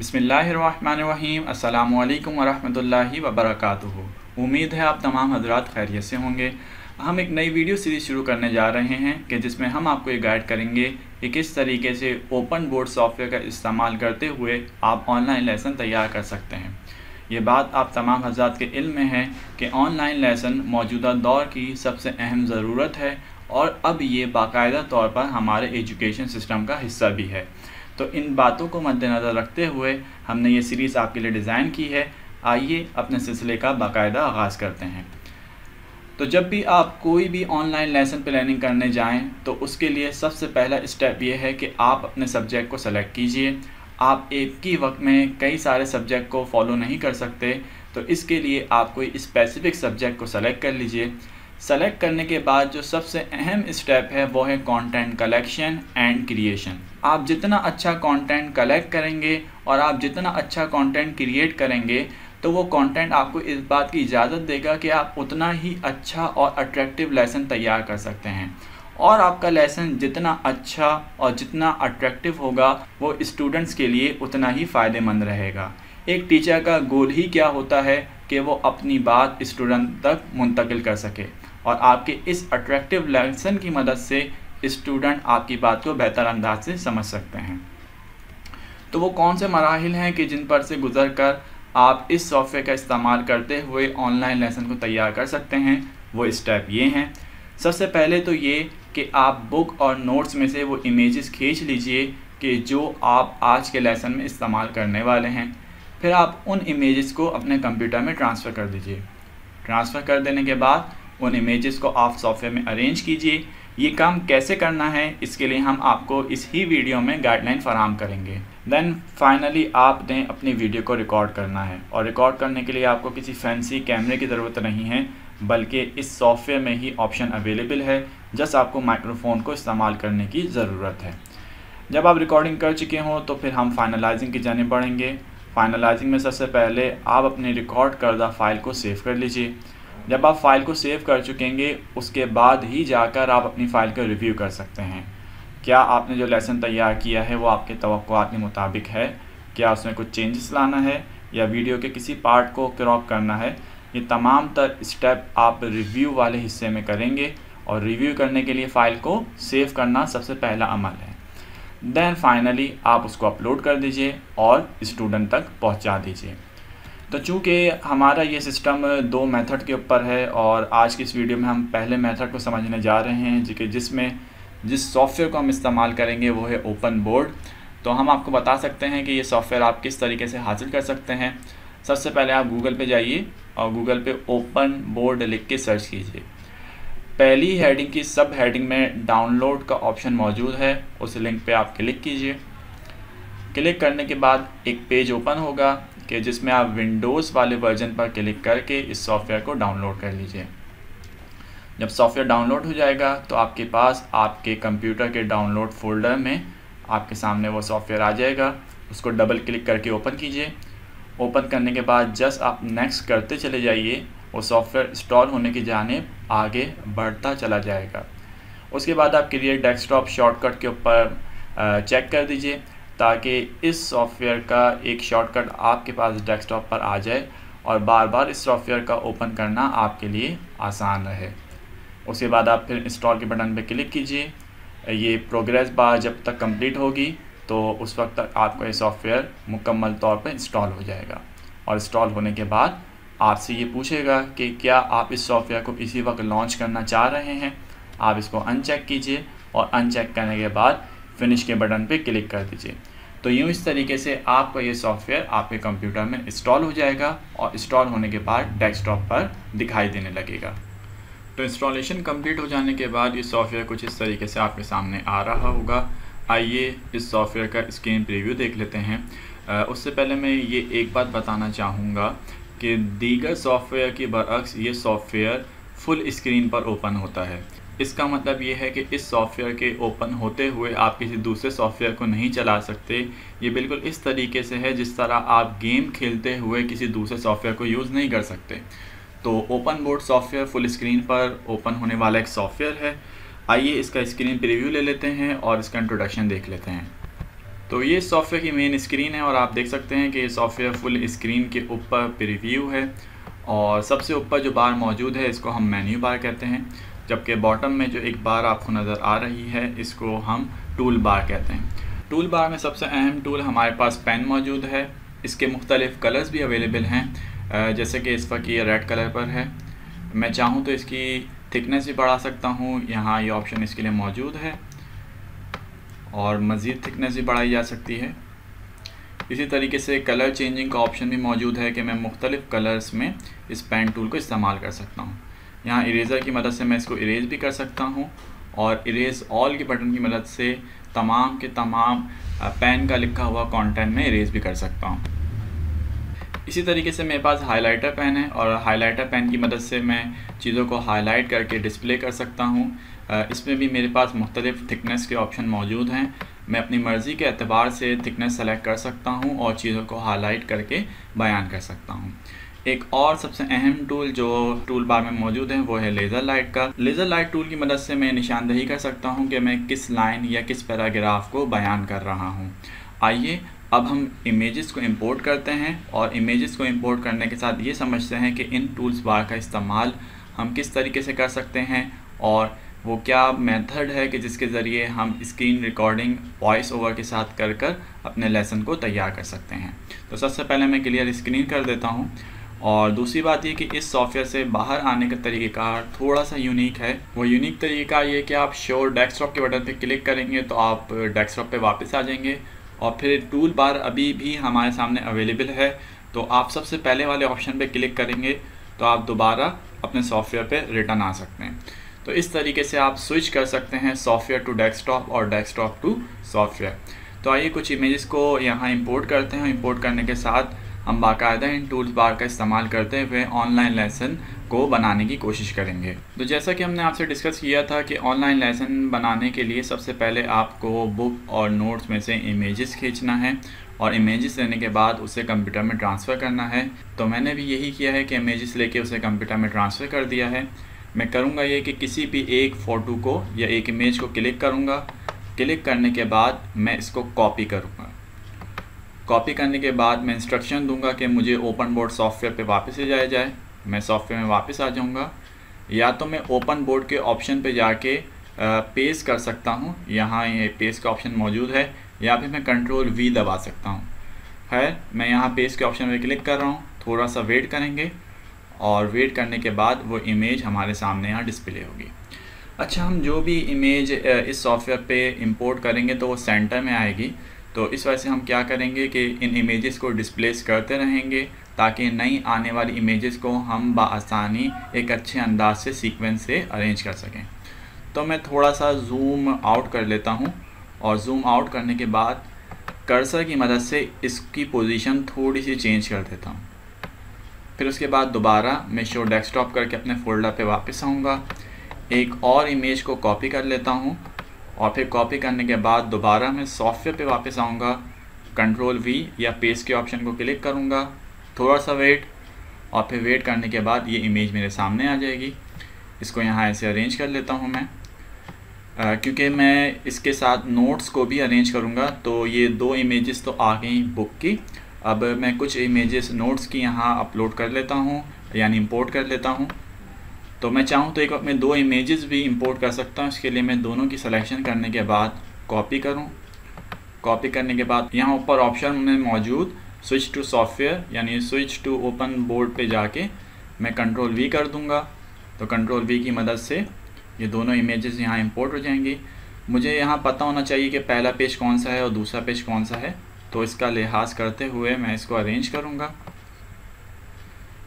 बिसमीम अल्लाम वरहमतुल्लाहि वबरकातुहू। उम्मीद है आप तमाम हजरात खैरियत से होंगे। हम एक नई वीडियो सीरीज़ शुरू करने जा रहे हैं कि जिसमें हम आपको ये गाइड करेंगे कि किस तरीके से ओपन बोर्ड सॉफ्टवेयर का इस्तेमाल करते हुए आप ऑनलाइन लेसन तैयार कर सकते हैं। ये बात आप तमाम हजरात के इल्म में है कि ऑनलाइन लेसन मौजूदा दौर की सबसे अहम ज़रूरत है और अब ये बाकायदा तौर पर हमारे एजुकेशन सिस्टम का हिस्सा भी है। तो इन बातों को मद्देनज़र रखते हुए हमने ये सीरीज़ आपके लिए डिज़ाइन की है। आइए अपने सिलसिले का बाकायदा आगाज़ करते हैं। तो जब भी आप कोई भी ऑनलाइन लेसन प्लानिंग करने जाएँ तो उसके लिए सबसे पहला स्टेप ये है कि आप अपने सब्जेक्ट को सेलेक्ट कीजिए। आप एक ही वक्त में कई सारे सब्जेक्ट को फॉलो नहीं कर सकते तो इसके लिए आप कोई स्पेसिफ़िक सब्जेक्ट को सेलेक्ट कर लीजिए। सेलेक्ट करने के बाद जो सबसे अहम स्टेप है, वो है कंटेंट कलेक्शन एंड क्रिएशन आप जितना अच्छा कंटेंट कलेक्ट करेंगे और आप जितना अच्छा कंटेंट क्रिएट करेंगे तो वो कंटेंट आपको इस बात की इजाज़त देगा कि आप उतना ही अच्छा और अट्रैक्टिव लेसन तैयार कर सकते हैं। और आपका लेसन जितना अच्छा और जितना अट्रैक्टिव होगा, वो स्टूडेंट्स के लिए उतना ही फ़ायदेमंद रहेगा। एक टीचर का गोल ही क्या होता है कि वो अपनी बात स्टूडेंट तक मुंतकिल कर सके। और आपके इस अट्रैक्टिव लेसन की मदद से स्टूडेंट आपकी बात को बेहतर अंदाज से समझ सकते हैं। तो वो कौन से मराहल हैं कि जिन पर से गुजर कर आप इस सॉफ्टवेयर का इस्तेमाल करते हुए ऑनलाइन लेसन को तैयार कर सकते हैं? वो स्टेप ये हैं। सबसे पहले तो ये कि आप बुक और नोट्स में से वो इमेजेस खींच लीजिए कि जो आप आज के लेसन में इस्तेमाल करने वाले हैं। फिर आप उन इमेजेस को अपने कंप्यूटर में ट्रांसफ़र कर दीजिए। ट्रांसफ़र कर देने के बाद उन इमेजेस को आप सॉफ्टवेयर में अरेंज कीजिए। ये काम कैसे करना है, इसके लिए हम आपको इस ही वीडियो में गाइडलाइन फराम करेंगे। देन फाइनली आपने अपनी वीडियो को रिकॉर्ड करना है। और रिकॉर्ड करने के लिए आपको किसी फैंसी कैमरे की ज़रूरत नहीं है, बल्कि इस सॉफ्टवेयर में ही ऑप्शन अवेलेबल है जस्ट आपको माइक्रोफोन को इस्तेमाल करने की ज़रूरत है। जब आप रिकॉर्डिंग कर चुके हों तो फिर हम फाइनलाइजिंग की जाने बढ़ेंगे। फाइनलाइजिंग में सबसे पहले आप अपने रिकॉर्ड करदा फ़ाइल को सेव कर लीजिए। जब आप फ़ाइल को सेव कर चुकेंगे, उसके बाद ही जाकर आप अपनी फ़ाइल का रिव्यू कर सकते हैं। क्या आपने जो लेसन तैयार किया है, वो आपके तो के मुताबिक है? क्या उसमें कुछ चेंजेस लाना है, या वीडियो के किसी पार्ट को क्रॉप करना है? ये तमाम तर स्टेप आप रिव्यू वाले हिस्से में करेंगे और रिव्यू करने के लिए फ़ाइल को सेव करना सबसे पहला अमल है। देन फाइनली आप उसको अपलोड कर दीजिए और स्टूडेंट तक पहुँचा दीजिए। तो चूँकि हमारा ये सिस्टम दो मेथड के ऊपर है और आज की इस वीडियो में हम पहले मेथड को समझने जा रहे हैं, जी कि जिसमें जिस सॉफ्टवेयर को हम इस्तेमाल करेंगे वो है ओपन बोर्ड तो हम आपको बता सकते हैं कि ये सॉफ्टवेयर आप किस तरीके से हासिल कर सकते हैं। सबसे पहले आप गूगल पे जाइए और गूगल पे ओपन बोर्ड लिख के सर्च कीजिए। पहली हेडिंग की सब हेडिंग में डाउनलोड का ऑप्शन मौजूद है, उस लिंक पे आप क्लिक कीजिए। क्लिक करने के बाद एक पेज ओपन होगा। कि जिसमें आप विंडोज़ वाले वर्जन पर क्लिक करके इस सॉफ्टवेयर को डाउनलोड कर लीजिए। जब सॉफ्टवेयर डाउनलोड हो जाएगा तो आपके पास आपके कंप्यूटर के डाउनलोड फोल्डर में आपके सामने वो सॉफ्टवेयर आ जाएगा। उसको डबल क्लिक करके ओपन कीजिए। ओपन करने के बाद जस्ट आप नेक्स्ट करते चले जाइए। वो सॉफ्टवेयर इंस्टॉल होने की जाने आगे बढ़ता चला जाएगा। उसके बाद आप क्रिएट डेस्कटॉप शॉर्टकट के ऊपर चेक कर दीजिए। ताकि इस सॉफ्टवेयर का एक शॉर्टकट आपके पास डेस्कटॉप पर आ जाए और बार बार इस सॉफ्टवेयर का ओपन करना आपके लिए आसान रहे। उसके बाद आप फिर इंस्टॉल के बटन पर क्लिक कीजिए। ये प्रोग्रेस बार जब तक कंप्लीट होगी तो उस वक्त तक आपका ये सॉफ्टवेयर मुकम्मल तौर पर इंस्टॉल हो जाएगा। और इंस्टॉल होने के बाद आपसे ये पूछेगा कि क्या आप इस सॉफ्टवेयर को इसी वक्त लॉन्च करना चाह रहे हैं? आप इसको अनचेक कीजिए और अनचेक करने के बाद फिनिश के बटन पे क्लिक कर दीजिए। तो यूँ इस तरीके से आपका ये सॉफ्टवेयर आपके कंप्यूटर में इंस्टॉल हो जाएगा और इंस्टॉल होने के बाद डेस्कटॉप पर दिखाई देने लगेगा। तो इंस्टॉलेशन कंप्लीट हो जाने के बाद ये सॉफ्टवेयर कुछ इस तरीके से आपके सामने आ रहा होगा। आइए इस सॉफ्टवेयर का स्क्रीन प्रीव्यू देख लेते हैं। उससे पहले मैं ये एक बात बताना चाहूँगा कि दीगर सॉफ्टवेयर के बरक्स ये सॉफ्टवेयर फुल स्क्रीन पर ओपन होता है। इसका मतलब ये है कि इस सॉफ्टवेयर के ओपन होते हुए आप किसी दूसरे सॉफ्टवेयर को नहीं चला सकते। ये बिल्कुल इस तरीके से है जिस तरह आप गेम खेलते हुए किसी दूसरे सॉफ्टवेयर को यूज़ नहीं कर सकते। तो open board software full screen पर ओपन होने वाला एक सॉफ्टवेयर है। आइए इसका स्क्रीन प्रीव्यू ले लेते हैं और इसका इंट्रोडक्शन देख लेते हैं। तो ये सॉफ्टवेयर की मेन स्क्रीन है और आप देख सकते हैं कि ये सॉफ्टवेयर फुल स्क्रीन के ऊपर प्रीव्यू है। और सबसे ऊपर जो बार मौजूद है, इसको हम मेन्यू बार कहते हैं। जबकि बॉटम में जो एक बार आपको नज़र आ रही है, इसको हम टूल बार कहते हैं। टूल बार में सबसे अहम टूल हमारे पास पेन मौजूद है। इसके मुख्तलिफ़ कलर्स भी अवेलेबल हैं। जैसे कि इस वक्त ये रेड कलर पर है। मैं चाहूँ तो इसकी थिकनेस भी बढ़ा सकता हूँ। यहाँ ये ऑप्शन इसके लिए मौजूद है। और मज़ीद थिकनेस भी बढ़ाई जा सकती है। इसी तरीके से कलर चेंजिंग का ऑप्शन भी मौजूद है कि मैं मुख्तलिफ़ कलर्स में इस पेन टूल को इस्तेमाल कर सकता हूँ। यहाँ इरेज़र की मदद से मैं इसको इरेज़ भी कर सकता हूँ और इरेज़ ऑल के बटन की मदद से तमाम के तमाम पेन का लिखा हुआ कंटेंट में इरेज़ भी कर सकता हूँ। इसी तरीके से मेरे पास हाइलाइटर पेन है और हाइलाइटर पेन की मदद से मैं चीज़ों को हाईलाइट करके डिस्प्ले कर सकता हूँ। इसमें भी मेरे पास मुख्तलिफ़ थिकनेस के ऑप्शन मौजूद हैं। मैं अपनी मर्ज़ी के अतबार से थिकनेस सेलेक्ट कर सकता हूँ और चीज़ों को हाईलाइट करके बयान कर सकता हूँ। एक और सबसे अहम टूल जो टूल बार में मौजूद है, वो है लेज़र लाइट का। लेज़र लाइट टूल की मदद से मैं निशानदही कर सकता हूँ कि मैं किस लाइन या किस पैराग्राफ को बयान कर रहा हूँ। आइए, अब हम इमेजेस को इंपोर्ट करते हैं और इमेजेस को इंपोर्ट करने के साथ ये समझते हैं कि इन टूल्स बार का इस्तेमाल हम किस तरीके से कर सकते हैं और वो क्या मेथड है कि जिसके ज़रिए हम स्क्रीन रिकॉर्डिंग वॉइस ओवर के साथ कर कर अपने लेसन को तैयार कर सकते हैं। तो सबसे पहले मैं क्लियर स्क्रीन कर देता हूँ। और दूसरी बात ये कि इस सॉफ्टवेयर से बाहर आने का तरीक़ेकार थोड़ा सा यूनिक है। वो यूनिक तरीका ये कि आप शोर डेस्कटॉप के बटन पे क्लिक करेंगे तो आप डेस्कटॉप पे वापस आ जाएँगे। और फिर टूल बार अभी भी हमारे सामने अवेलेबल है। तो आप सबसे पहले वाले ऑप्शन पे क्लिक करेंगे तो आप दोबारा अपने सॉफ्टवेयर पे रिटर्न आ सकते हैं। तो इस तरीके से आप स्विच कर सकते हैं सॉफ्टवेयर टू डेस्कटॉप और डेस्कटॉप टू सॉफ्टवेयर तो आइए कुछ इमेजेस को यहाँ इंपोर्ट करते हैं। इंपोर्ट करने के साथ हम बाकायदा इन टूल्स बार का इस्तेमाल करते हुए ऑनलाइन लेसन को बनाने की कोशिश करेंगे। तो जैसा कि हमने आपसे डिस्कस किया था कि ऑनलाइन लेसन बनाने के लिए सबसे पहले आपको बुक और नोट्स में से इमेजेस खींचना है और इमेजेस लेने के बाद उसे कंप्यूटर में ट्रांसफ़र करना है। तो मैंने भी यही किया है कि इमेजेस लेके उसे कंप्यूटर में ट्रांसफ़र कर दिया है। मैं करूँगा ये कि किसी भी एक फ़ोटो को या एक इमेज को क्लिक करूँगा। क्लिक करने के बाद मैं इसको कॉपी करूँगा। कॉपी करने के बाद मैं इंस्ट्रक्शन दूँगा कि मुझे ओपन बोर्ड सॉफ्टवेयर पे वापस ले जाया जाए। मैं सॉफ्टवेयर में वापस आ जाऊँगा। या तो मैं ओपन बोर्ड के ऑप्शन पे जाके पेस्ट कर सकता हूँ। यहाँ ये पेस्ट का ऑप्शन मौजूद है। या फिर मैं कंट्रोल वी दबा सकता हूँ। खैर, मैं यहाँ पेस्ट के ऑप्शन पर क्लिक कर रहा हूँ। थोड़ा सा वेट करेंगे और वेट करने के बाद वो इमेज हमारे सामने यहाँ डिस्प्ले होगी। अच्छा हम जो भी इमेज इस सॉफ्टवेयर पे इंपोर्ट करेंगे तो वो सेंटर में आएगी। तो इस वजह से हम क्या करेंगे कि इन इमेजेस को डिस्प्लेस करते रहेंगे, ताकि नई आने वाली इमेजेस को हम बसानी एक अच्छे अंदाज से सीक्वेंस से अरेंज कर सकें। तो मैं थोड़ा सा जूम आउट कर लेता हूँ और जूम आउट करने के बाद कर्सर की मदद से इसकी पोजीशन थोड़ी सी चेंज कर देता हूँ। फिर उसके बाद दोबारा मैं शो डेस्कटॉप करके अपने फोल्डर पे वापस आऊँगा। एक और इमेज को कॉपी कर लेता हूँ। और फिर कॉपी करने के बाद दोबारा मैं सॉफ्टवेयर पे वापस आऊँगा कंट्रोल वी या पेस्ट के ऑप्शन को क्लिक करूँगा थोड़ा सा वेट और फिर वेट करने के बाद ये इमेज मेरे सामने आ जाएगी। इसको यहाँ ऐसे अरेंज कर लेता हूँ मैं। क्योंकि मैं इसके साथ नोट्स को भी अरेंज करूँगा तो ये दो इमेजेस तो आ गई बुक की। अब मैं कुछ इमेजेस नोट्स की यहाँ अपलोड कर लेता हूँ, यानी इंपोर्ट कर लेता हूँ। तो मैं चाहूँ तो एक वक्त में दो इमेजेस भी इंपोर्ट कर सकता हूँ, इसके लिए मैं दोनों की सिलेक्शन करने के बाद कॉपी करूँ। कॉपी करने के बाद यहाँ ऊपर ऑप्शन में मौजूद स्विच टू सॉफ्टवेयर यानी स्विच टू ओपन बोर्ड पे जाके मैं कंट्रोल वी कर दूँगा। तो कंट्रोल वी की मदद से ये दोनों इमेजेस यहाँ इंपोर्ट हो जाएँगी। मुझे यहाँ पता होना चाहिए कि पहला पेज कौन सा है और दूसरा पेज कौन सा है तो इसका लिहाज करते हुए मैं इसको अरेंज करूँगा।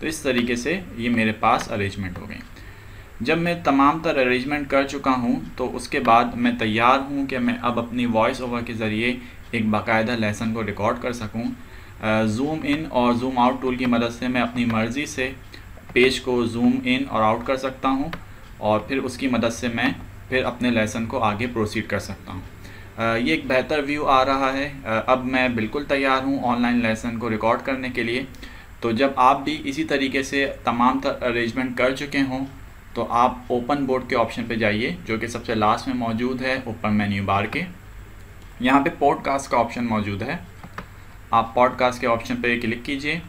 तो इस तरीके से ये मेरे पास अरेंजमेंट हो गई। जब मैं तमाम तर अरेंजमेंट कर चुका हूँ तो उसके बाद मैं तैयार हूँ कि मैं अब अपनी वॉइस ओवर के ज़रिए एक बाकायदा लेसन को रिकॉर्ड कर सकूँ। जूम इन और जूम आउट टूल की मदद से मैं अपनी मर्ज़ी से पेज को जूम इन और आउट कर सकता हूँ और फिर उसकी मदद से मैं फिर अपने लेसन को आगे प्रोसीड कर सकता हूँ। ये एक बेहतर व्यू आ रहा है। अब मैं बिल्कुल तैयार हूँ ऑनलाइन लेसन को रिकॉर्ड करने के लिए। तो जब आप भी इसी तरीके से तमाम अरेंजमेंट कर चुके हों तो आप ओपन बोर्ड के ऑप्शन पे जाइए, जो कि सबसे लास्ट में मौजूद है ओपन मेन्यू बार के। यहाँ पे पॉडकास्ट का ऑप्शन मौजूद है। आप पॉडकास्ट के ऑप्शन पे क्लिक कीजिए।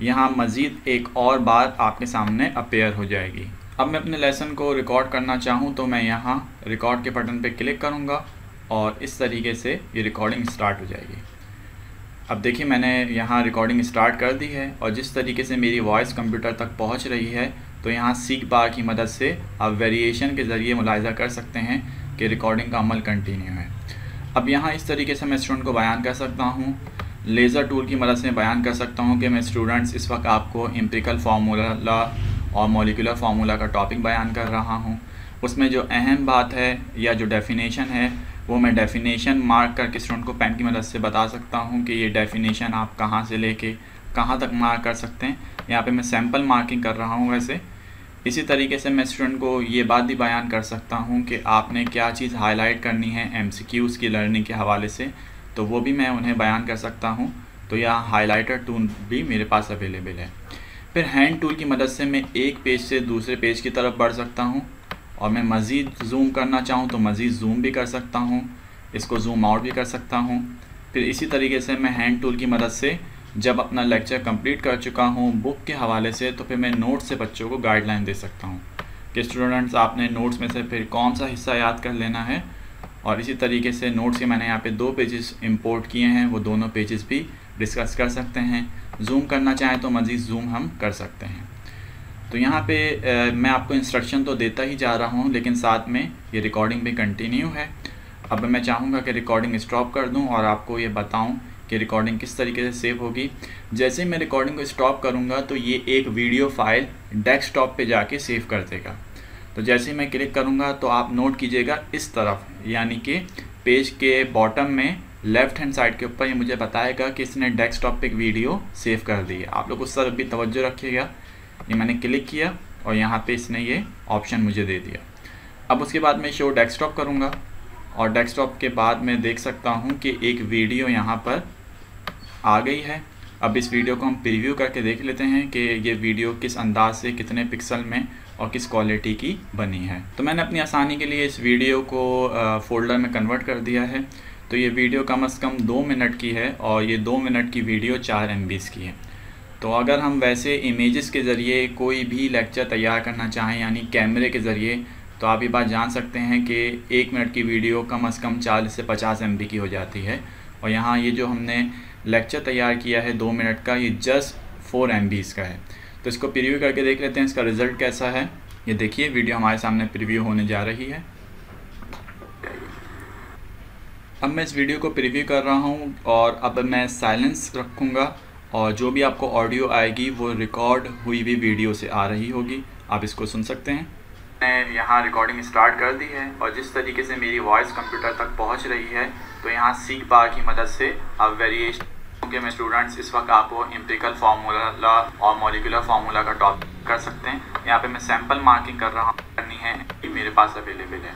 यहाँ मज़ीद एक और बार आपके सामने अपेयर हो जाएगी। अब मैं अपने लेसन को रिकॉर्ड करना चाहूँ तो मैं यहाँ रिकॉर्ड के बटन पर क्लिक करूँगा और इस तरीके से ये रिकॉर्डिंग स्टार्ट हो जाएगी। अब देखिए, मैंने यहाँ रिकॉर्डिंग स्टार्ट कर दी है और जिस तरीके से मेरी वॉइस कंप्यूटर तक पहुँच रही है तो यहाँ सीख बार की मदद से आप वेरिएशन के ज़रिए मुलायजा कर सकते हैं कि रिकॉर्डिंग का अमल कंटिन्यू है। अब यहाँ इस तरीके से मैं स्टूडेंट को बयान कर सकता हूँ। लेज़र टूल की मदद से बयान कर सकता हूँ कि मैं स्टूडेंट्स इस वक्त आपको एम्पिकल फार्मूला और मोलिकुलर फार्मूला का टॉपिक बयान कर रहा हूँ। उसमें जो अहम बात है या जो डेफिनेशन है, वो मैं डेफिनेशन मार्क करके स्टूडेंट को पेन की मदद से बता सकता हूँ कि ये डेफिनेशन आप कहाँ से लेके कहाँ तक मार्क कर सकते हैं। यहाँ पे मैं सैंपल मार्किंग कर रहा हूँ वैसे। इसी तरीके से मैं स्टूडेंट को ये बात भी बयान कर सकता हूँ कि आपने क्या चीज़ हाईलाइट करनी है एम की लर्निंग के हवाले से तो वो भी मैं उन्हें बयान कर सकता हूँ। तो यह हाईलाइटर टूल भी मेरे पास अवेलेबल है। फिर हैंड टूल की मदद से मैं एक पेज से दूसरे पेज की तरफ़ बढ़ सकता हूँ और मैं मज़ीद जूम करना चाहूँ तो मज़ीद जूम भी कर सकता हूँ, इसको जूम आउट भी कर सकता हूँ। फिर इसी तरीके से मैं हैंड टूल की मदद से जब अपना लेक्चर कंप्लीट कर चुका हूँ बुक के हवाले से तो फिर मैं नोट्स से बच्चों को गाइडलाइन दे सकता हूँ। कि स्टूडेंट्स आपने नोट्स में से फिर कौन सा हिस्सा याद कर लेना है? और इसी तरीके से नोट्स के मैंने यहाँ पे दो पेजेस इंपोर्ट किए हैं वो दोनों पेजेस भी डिस्कस कर सकते हैं। जूम करना चाहें तो मज़ीद जूम हम कर सकते हैं। तो यहाँ पे आ, मैं आपको इंस्ट्रक्शन तो देता ही जा रहा हूँ लेकिन साथ में ये रिकॉर्डिंग भी कंटिन्यू है। अब मैं चाहूँगा कि रिकॉर्डिंग स्टॉप कर दूँ और आपको ये बताऊँ कि रिकॉर्डिंग किस तरीके से सेव होगी। जैसे ही मैं रिकॉर्डिंग को स्टॉप करूँगा तो ये एक वीडियो फ़ाइल डेस्कटॉप पे जाके सेव कर देगा। तो जैसे ही मैं क्लिक करूँगा तो आप नोट कीजिएगा इस तरफ़, यानी कि पेज के बॉटम में लेफ़्ट हैंड साइड के ऊपर ये मुझे बताएगा कि इसने डेस्कटॉप पे एक वीडियो सेव कर दी है। आप लोग उस तरफ़ भी तवज्जो रखिएगा। ये मैंने क्लिक किया और यहाँ पे इसने ये ऑप्शन मुझे दे दिया। अब उसके बाद मैं शो डेस्कटॉप करूँगा और डेस्कटॉप के बाद मैं देख सकता हूँ कि एक वीडियो यहाँ पर आ गई है। अब इस वीडियो को हम प्रीव्यू करके देख लेते हैं कि ये वीडियो किस अंदाज से, कितने पिक्सल में और किस क्वालिटी की बनी है। तो मैंने अपनी आसानी के लिए इस वीडियो को फ़ोल्डर में कन्वर्ट कर दिया है। तो ये वीडियो कम अज़ कम दो मिनट की है और ये दो मिनट की वीडियो चार एम की है। तो अगर हम वैसे इमेजेस के ज़रिए कोई भी लेक्चर तैयार करना चाहें, यानी कैमरे के ज़रिए तो आप ये बात जान सकते हैं कि एक मिनट की वीडियो कम अज़ कम चालीस से पचास एम की हो जाती है। और यहाँ ये जो हमने लेक्चर तैयार किया है दो मिनट का, ये जस्ट फोर एम का है। तो इसको प्रीव्यू करके देख लेते हैं, इसका रिज़ल्ट कैसा है। ये देखिए वीडियो हमारे सामने प्रीव्यू होने जा रही है। अब मैं इस वीडियो को प्रीव्यू कर रहा हूँ और अब मैं साइलेंस रखूँगा और जो भी आपको ऑडियो आएगी, वो रिकॉर्ड हुई भी वीडियो से आ रही होगी। आप इसको सुन सकते हैं। मैंने यहाँ रिकॉर्डिंग स्टार्ट कर दी है और जिस तरीके से मेरी वॉइस कंप्यूटर तक पहुँच रही है तो यहाँ सीख बार की मदद से आप वेरिएशन क्योंकि मैं स्टूडेंट्स इस वक्त आपको इम्पिकल फार्मूला और मोलिकुलर फार्मूला का टॉपिक कर सकते हैं। यहाँ पे मैं सैंपल मार्किंग कर रहा हूँ। करनी है मेरे पास अवेलेबल है।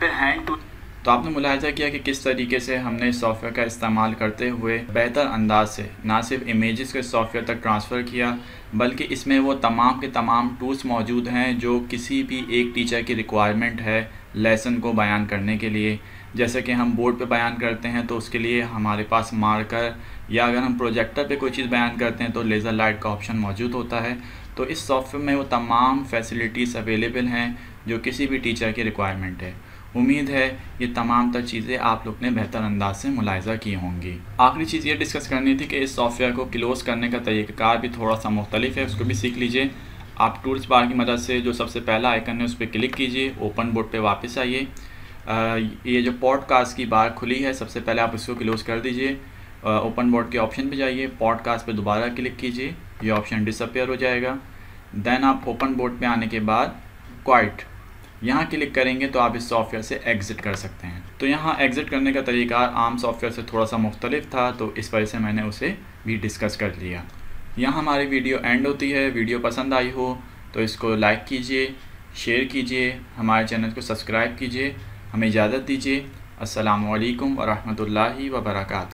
फिर हैंड टू तो आपने मुलाहजा किया कि किस तरीके से हमने इस सॉफ्टवेयर का इस्तेमाल करते हुए बेहतर अंदाज से ना सिर्फ़ इमेजेस को सॉफ्टवेयर तक ट्रांसफ़र किया, बल्कि इसमें वो तमाम के तमाम टूल्स मौजूद हैं जो किसी भी एक टीचर की रिक्वायरमेंट है लेसन को बयान करने के लिए। जैसे कि हम बोर्ड पे बयान करते हैं तो उसके लिए हमारे पास मार्कर या अगर हम प्रोजेक्टर पे कोई चीज़ बयान करते हैं तो लेज़र लाइट का ऑप्शन मौजूद होता है। तो इस सॉफ्टवेयर में वो तमाम फैसिलिटीज़ अवेलेबल हैं जो किसी भी टीचर की रिक्वायरमेंट है। उम्मीद है ये तमाम तर चीज़ें आप लोग ने बेहतर अंदाज से मुलायजा की होंगी। आखिरी चीज़ ये डिस्कस करनी थी कि इस सॉफ्टवेयर को क्लोज़ करने का तरीक़ाकार भी थोड़ा सा मुख्तलिफ़ है, उसको भी सीख लीजिए। आप टूल्स बार की मदद से जो सबसे पहला आइकन है उस पर क्लिक कीजिए ओपन बोर्ड पे वापस आइए। ये जो पॉडकास्ट की बार खुली है, सबसे पहले आप इसको क्लोज़ कर दीजिए। ओपन बोर्ड के ऑप्शन पे जाइए पॉडकास्ट पे दोबारा क्लिक कीजिए, ये ऑप्शन डिसअपेयर हो जाएगा। देन आप ओपन बोर्ड पे आने के बाद क्वाइट यहाँ क्लिक करेंगे तो आप इस सॉफ्टवेयर से एग्ज़िट कर सकते हैं। तो यहाँ एग्ज़िट करने का तरीका आम सॉफ्टवेयर से थोड़ा सा मुख्तलिफ़ था तो इस वजह से मैंने उसे भी डिस्कस कर लिया। यहाँ हमारी वीडियो एंड होती है वीडियो पसंद आई हो तो इसको लाइक कीजिए शेयर कीजिए, हमारे चैनल को सब्सक्राइब कीजिए, हमें इजाज़त दीजिए। असलकम वरहमल वर्का